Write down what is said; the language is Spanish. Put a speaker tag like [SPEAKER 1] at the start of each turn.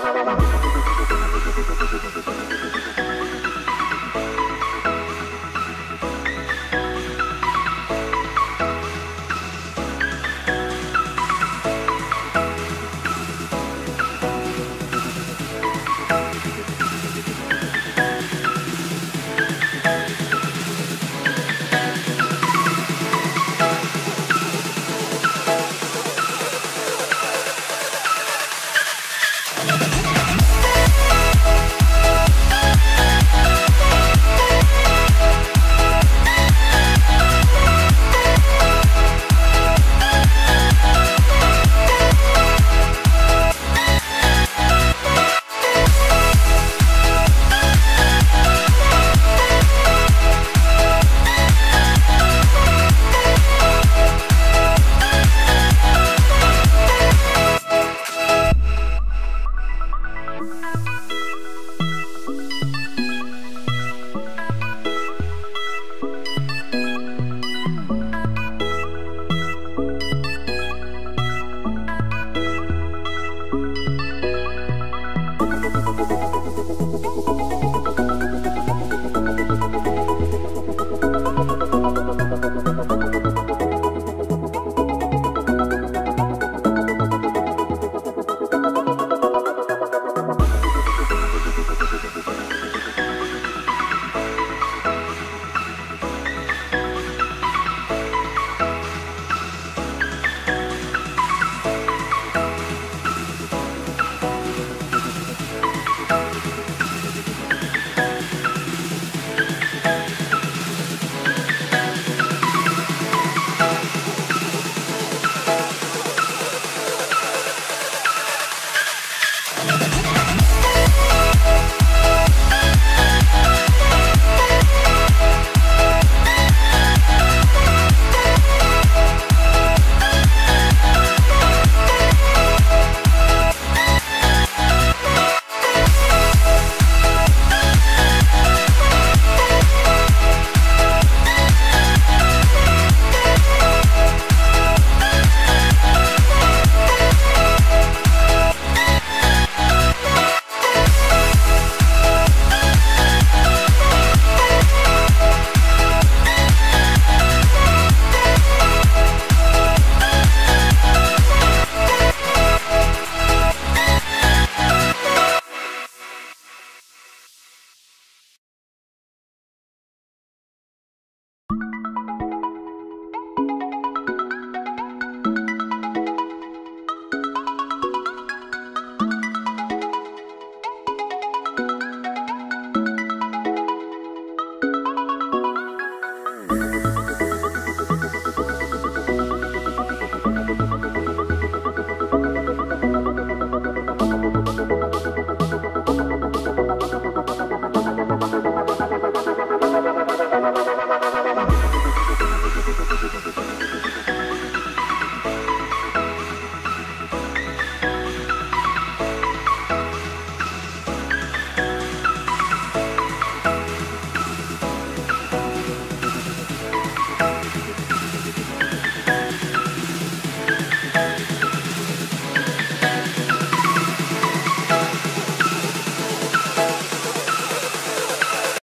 [SPEAKER 1] Thank thank you